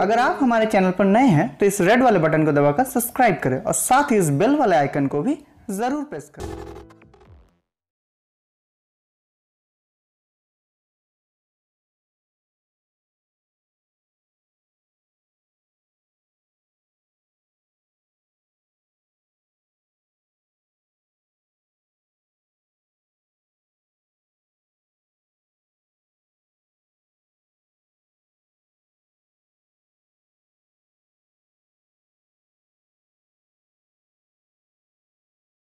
अगर आप हमारे चैनल पर नए हैं तो इस रेड वाले बटन को दबाकर सब्सक्राइब करें और साथ ही इस बेल वाले आइकन को भी ज़रूर प्रेस करें।